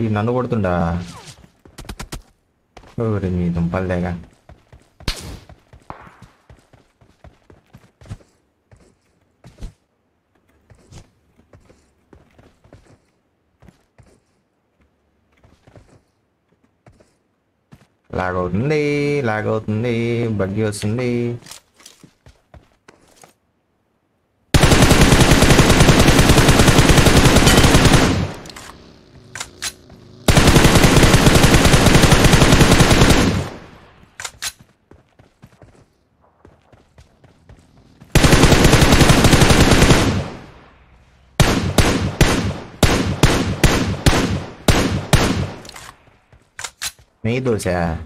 ఈ నన్ను కొడుతుండా? ఊరి మీ దుంపలేగా లాగ్ అవుతుంది లాగ్ అవుతుంది బగ్గి వస్తుంది. 没多少钱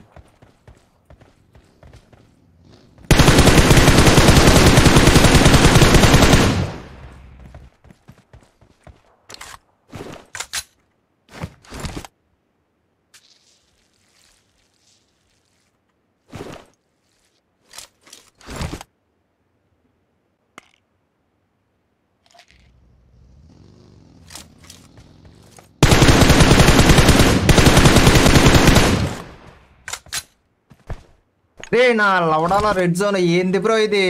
రే నా లవడాల రెడ్ జోన్ ఏంది బ్రో ఇది?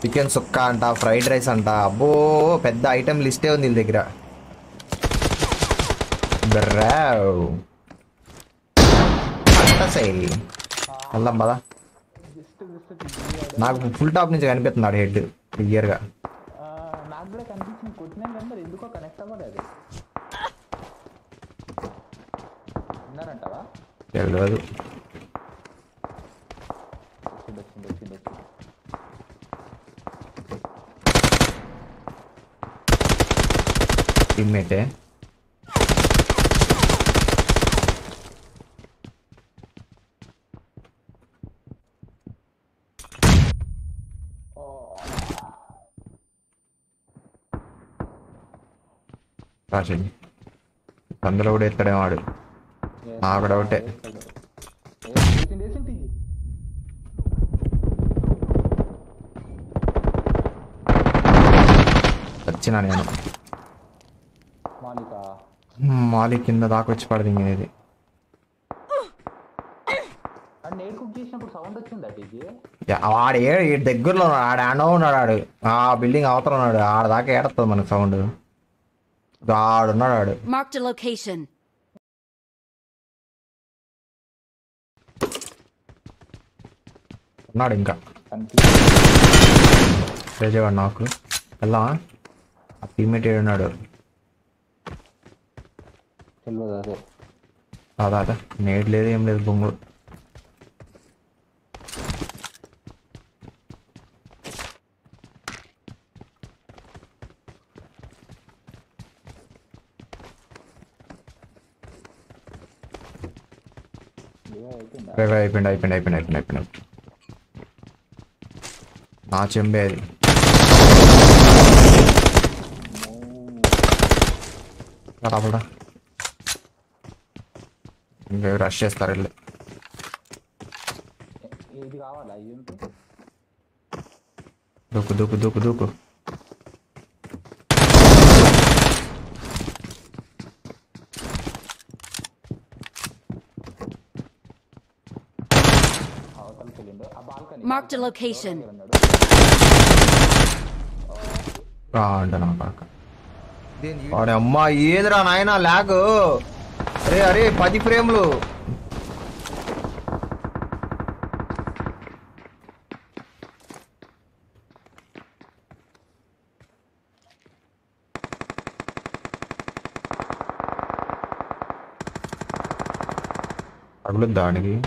చికెన్ సుక్క అంట ఫ్రైడ్ రైస్ అంట. అబ్బో పెద్ద ఐటెం లిస్టే ఉంది వీళ్ళ దగ్గర. బ్రావ్. అంత శైలి. వెళ్దాం పదా. నాకు ఫుల్ టాప్ నుంచి కనిపిస్తున్నాడు హెడ్ క్లియర్గా నాకు వచ్చింది వచ్చింది వచ్చింది వచ్చింది టీమ్మేటే రాసింది అందులో కూడా ఎత్తడేమో వాడు నాకు డౌటే వేసింది వేసింది వచ్చినా నేను మాలిక మాలి కింద దాకా వచ్చి వచ్చిందా టీజీ? వాడు ఏ దగ్గరలో ఉన్నాడు ఆడ ఆడో ఉన్నాడు ఆడు ఆ బిల్డింగ్ అవతల ఉన్నాడు ఆడ దాకా ఏడుస్తుంది మనకు సౌండ్ ఆడున్నాడు ఆడు. ఉన్నాడు ఇంకా. రేజేవాడు నాకు. వెళ్దామా? ఆ టీమ్మేట్ ఉన్నాడు తెలియదు అదే. అదా అదా నేడు లేదు ఏం లేదు బొంగు. అయిపోయిందా? అయిపోయింది అయిపోయింది అయిపోయింది అయిపోయింది నా చెంబే అది. రాబడా ఇంకా రష్ చేస్తారు వెళ్ళి ఇది కావాలా ఏంటి దూకు దూకు దూకు దూకు అవతలకి వెళ్ళిండు ఆ బాల్కనీ Marked a location. అంట నా పక్క వాడి అమ్మా ఏదిరా నాయన లాగ్ అరే అరే పది ఫ్రేమ్లు. దానికి.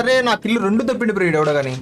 అరే నా కిల్లు రెండు తప్పిండి బ్రీడ్ ఎవడ కానీ